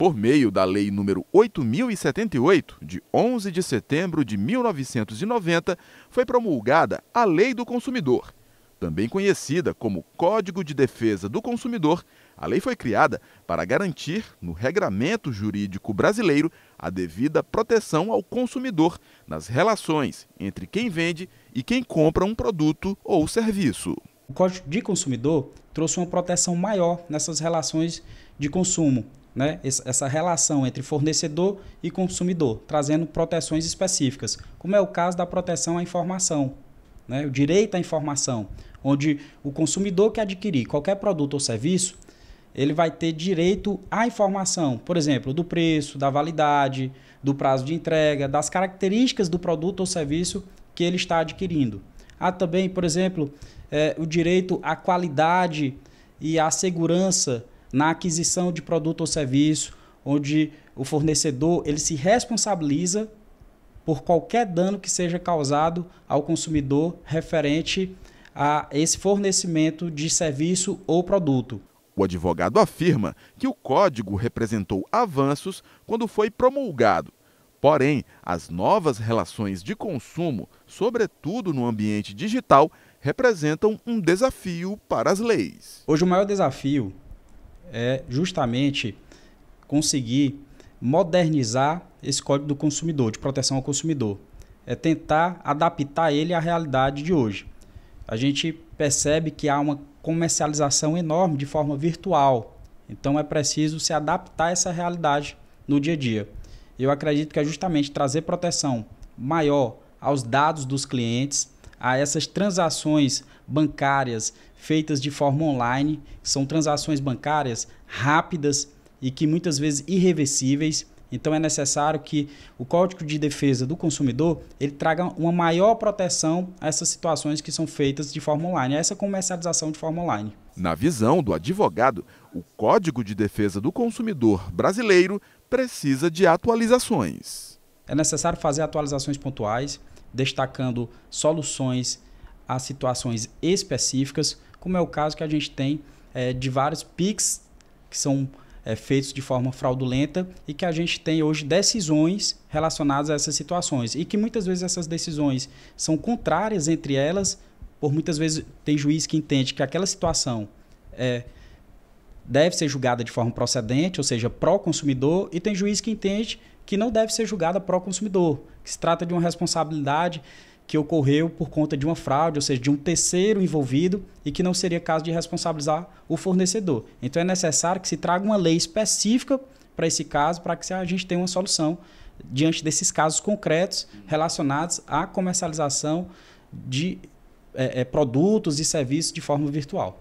Por meio da Lei nº 8078, de 11 de setembro de 1990, foi promulgada a Lei do Consumidor. Também conhecida como Código de Defesa do Consumidor, a lei foi criada para garantir, no regramento jurídico brasileiro, a devida proteção ao consumidor nas relações entre quem vende e quem compra um produto ou serviço. O Código de Consumidor trouxe uma proteção maior nessas relações de consumo, né? essa relação entre fornecedor e consumidor, trazendo proteções específicas, como é o caso da proteção à informação, né? o direito à informação, onde o consumidor que adquirir qualquer produto ou serviço, ele vai ter direito à informação, por exemplo, do preço, da validade, do prazo de entrega, das características do produto ou serviço que ele está adquirindo. Há também, por exemplo, é, o direito à qualidade e à segurança na aquisição de produto ou serviço, onde o fornecedor ele se responsabiliza por qualquer dano que seja causado ao consumidor referente a esse fornecimento de serviço ou produto. O advogado afirma que o código representou avanços quando foi promulgado. Porém, as novas relações de consumo, sobretudo no ambiente digital, representam um desafio para as leis. Hoje, o maior desafio é justamente conseguir modernizar esse código do consumidor, de proteção ao consumidor. É tentar adaptar ele à realidade de hoje. A gente percebe que há uma comercialização enorme de forma virtual. Então é preciso se adaptar a essa realidade no dia a dia. Eu acredito que é justamente trazer proteção maior aos dados dos clientes, a essas transações bancárias feitas de forma online, são transações bancárias rápidas e que muitas vezes irreversíveis. Então é necessário que o Código de Defesa do Consumidor ele traga uma maior proteção a essas situações que são feitas de forma online, a essa comercialização de forma online. Na visão do advogado, o Código de Defesa do Consumidor brasileiro precisa de atualizações. É necessário fazer atualizações pontuais, destacando soluções a situações específicas, como é o caso que a gente tem é, de vários PICs que são é, feitos de forma fraudulenta e que a gente tem hoje decisões relacionadas a essas situações e que muitas vezes essas decisões são contrárias entre elas, por muitas vezes tem juiz que entende que aquela situação é, deve ser julgada de forma procedente, ou seja, pró-consumidor, e tem juiz que entende que não deve ser julgada pró-consumidor, que se trata de uma responsabilidade que ocorreu por conta de uma fraude, ou seja, de um terceiro envolvido e que não seria caso de responsabilizar o fornecedor. Então é necessário que se traga uma lei específica para esse caso, para que a gente tenha uma solução diante desses casos concretos relacionados à comercialização de é, é, produtos e serviços de forma virtual.